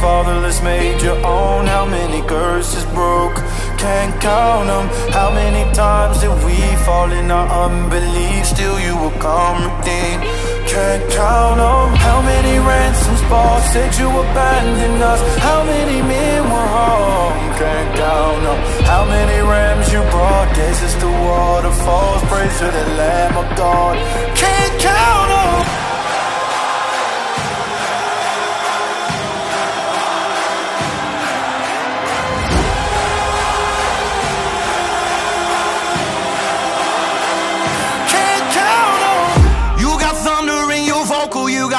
fatherless made your own. How many curses broke, can't count them How many times did we fall in our unbelief? Still you will come redeem, can't count them How many ransoms bought, said you abandoned us? How many men were home, can't count them How many rams you brought, deserts to waterfalls. Praise to the Lamb of God,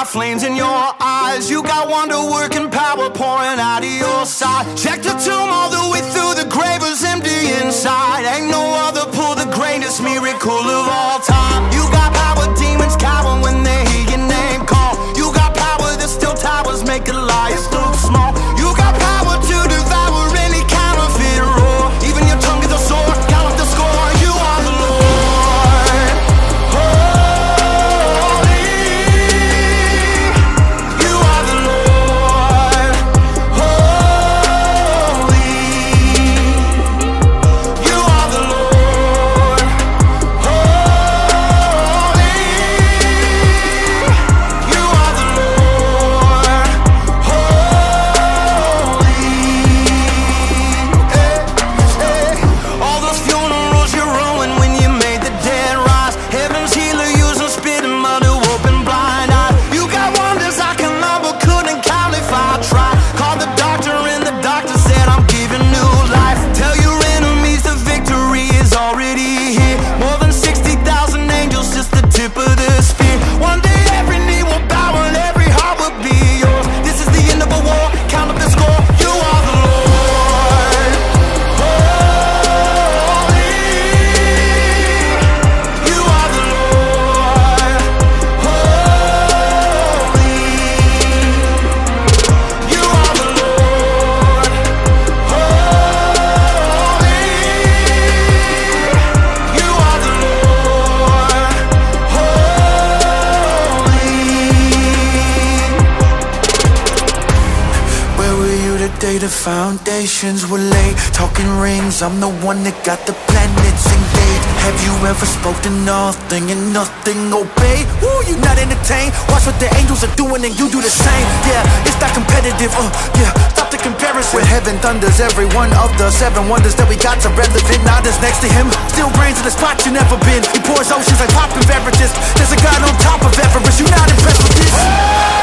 flames in your eyes. You got wonder working power pouring out of your side. Check the tomb all the way through the grave was empty inside. Ain't no other pull the greatest miracle of all time. You got power, demons cower when they hear your name call. You got power that still towers make a look small the foundations were laid? Talking rings, I'm the one that got the planets engaged Have you ever spoken nothing and nothing obeyed? Woo, you not entertained? Watch what the angels are doing and you do the same Yeah, it's not competitive, uh, yeah, stop the comparison When heaven thunders, every one of the seven wonders that we got's irrelevant Not as next to him, still reigns in the spot you never been He pours oceans like popping beverages There's a God on top of Everest, you not impressed with this?